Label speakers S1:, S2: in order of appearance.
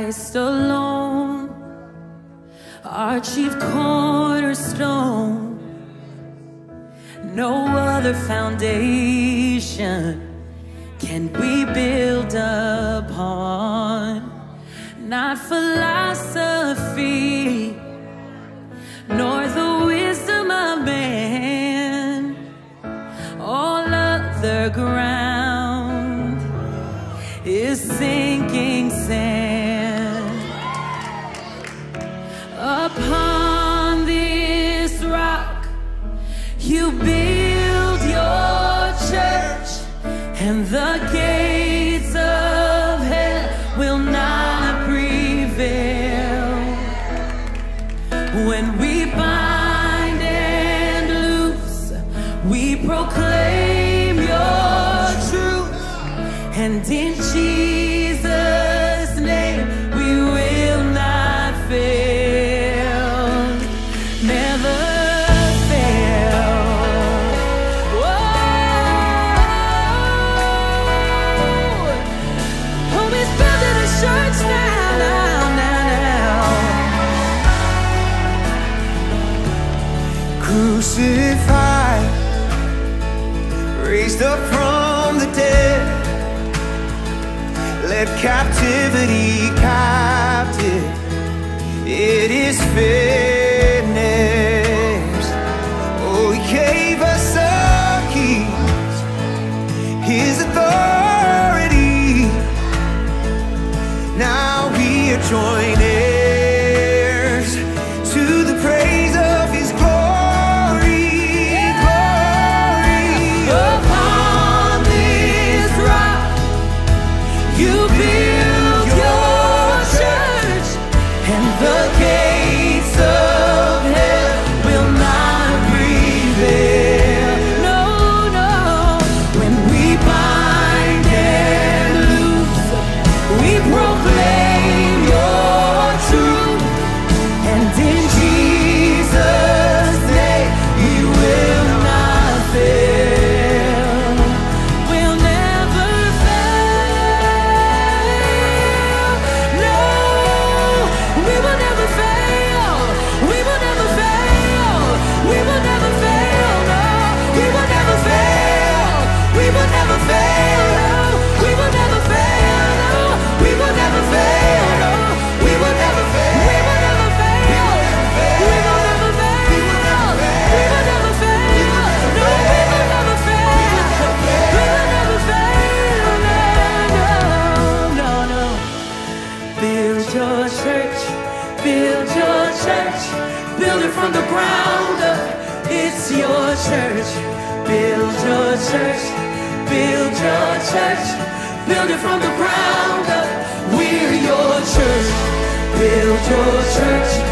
S1: Christ alone, our chief cornerstone. No other foundation can we build upon. Not philosophy, nor the wisdom of man. All other ground is sinking sand. When we bind and loose, we proclaim your truth, and in Jesus' name
S2: crucified, raised up from the dead, led captivity captive. It is finished. Oh, He gave us the keys, His authority. We
S1: proclaim from the ground up. It's your church. Build your church, build your church, build it from the ground up. We're your church. Build your church,